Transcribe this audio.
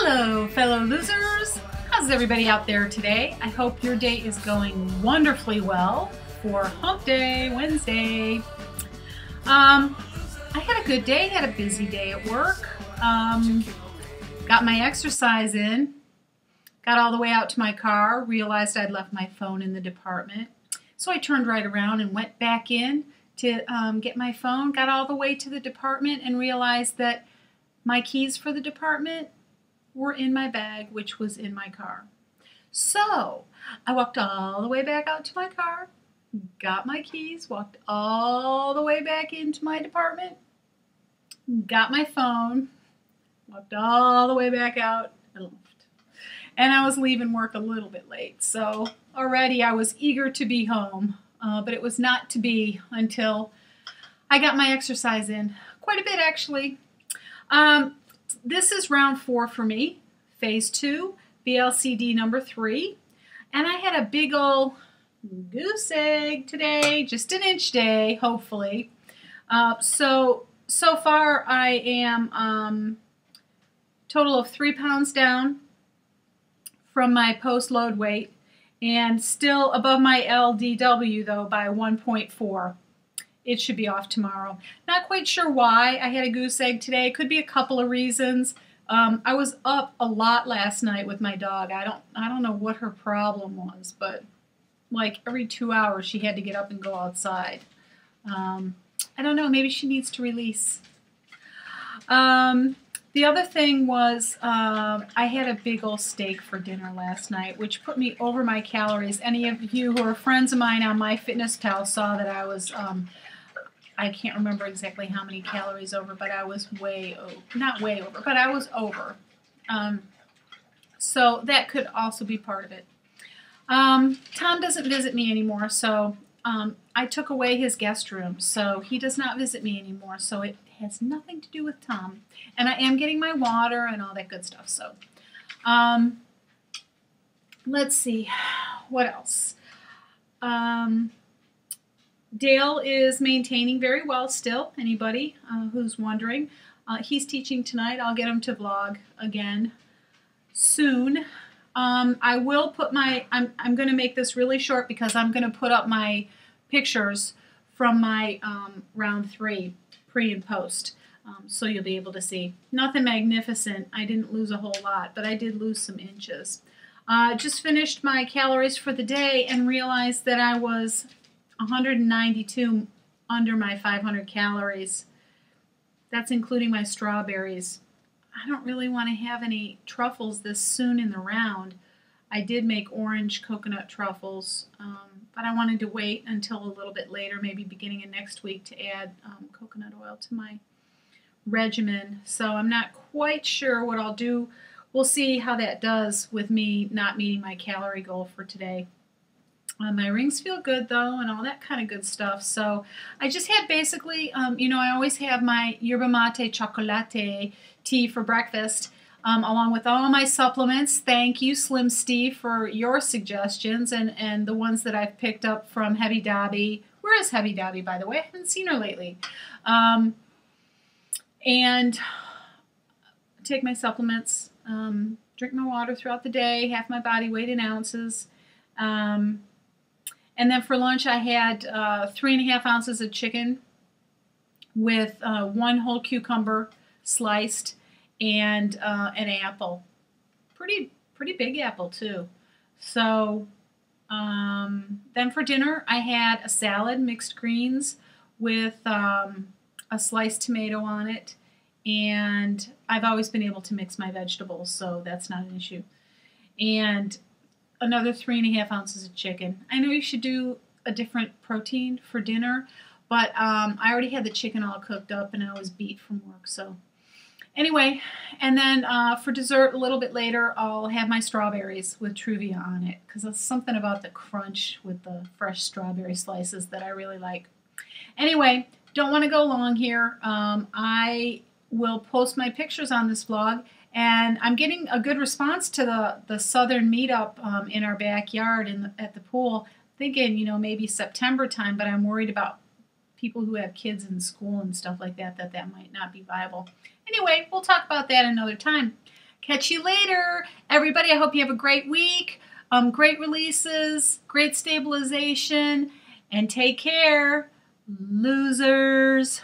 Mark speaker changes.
Speaker 1: Hello, fellow losers. How's everybody out there today? I hope your day is going wonderfully well for Hump Day, Wednesday. Um, I had a good day, had a busy day at work. Um, got my exercise in, got all the way out to my car, realized I'd left my phone in the department. So I turned right around and went back in to um, get my phone, got all the way to the department, and realized that my keys for the department were in my bag, which was in my car. So I walked all the way back out to my car, got my keys, walked all the way back into my department, got my phone, walked all the way back out, and left. And I was leaving work a little bit late, so already I was eager to be home, uh, but it was not to be until I got my exercise in. Quite a bit, actually. Um, this is round four for me, phase two, VLCD number three. And I had a big old goose egg today, just an inch day, hopefully. Uh, so, so far I am um, total of three pounds down from my post load weight and still above my LDW though by 1.4 it should be off tomorrow. Not quite sure why I had a goose egg today. Could be a couple of reasons. Um, I was up a lot last night with my dog. I don't I don't know what her problem was, but like every two hours she had to get up and go outside. Um, I don't know. Maybe she needs to release. Um, the other thing was um, I had a big old steak for dinner last night, which put me over my calories. Any of you who are friends of mine on MyFitnessPal saw that I was um, I can't remember exactly how many calories over, but I was way over, not way over, but I was over. Um, so that could also be part of it. Um, Tom doesn't visit me anymore, so um, I took away his guest room, so he does not visit me anymore. So it has nothing to do with Tom, and I am getting my water and all that good stuff. So, um, let's see, what else? Dale is maintaining very well still. Anybody uh, who's wondering, uh, he's teaching tonight. I'll get him to vlog again soon. Um, I will put my. I'm I'm going to make this really short because I'm going to put up my pictures from my um, round three pre and post. Um, so you'll be able to see. Nothing magnificent. I didn't lose a whole lot, but I did lose some inches. Uh, just finished my calories for the day and realized that I was 192 under my 500 calories. That's including my strawberries. I don't really want to have any truffles this soon in the round. I did make orange coconut truffles, um, but I wanted to wait until a little bit later, maybe beginning of next week, to add um, coconut oil to my regimen. So I'm not quite sure what I'll do. We'll see how that does with me not meeting my calorie goal for today. My rings feel good though, and all that kind of good stuff. So I just had basically, um, you know, I always have my yerba mate chocolate tea for breakfast, um, along with all my supplements. Thank you, Slim Steve, for your suggestions and and the ones that I've picked up from Heavy Dobby. Where is Heavy Dobby, by the way? I haven't seen her lately. Um, and take my supplements, um, drink my water throughout the day, half my body weight in ounces. Um, and then for lunch, I had uh, three and a half ounces of chicken with uh, one whole cucumber sliced and uh, an apple. Pretty, pretty big apple too. So um, then for dinner, I had a salad, mixed greens with um, a sliced tomato on it. And I've always been able to mix my vegetables, so that's not an issue. And another three and a half ounces of chicken. I know you should do a different protein for dinner, but um, I already had the chicken all cooked up and I was beat from work. So anyway, and then uh, for dessert a little bit later, I'll have my strawberries with Truvia on it because it's something about the crunch with the fresh strawberry slices that I really like. Anyway, don't want to go long here. Um, I will post my pictures on this vlog and I'm getting a good response to the, the southern meetup um, in our backyard in the, at the pool. Thinking, you know, maybe September time, but I'm worried about people who have kids in school and stuff like that, that that might not be viable. Anyway, we'll talk about that another time. Catch you later. Everybody, I hope you have a great week. Um, great releases, great stabilization, and take care, losers.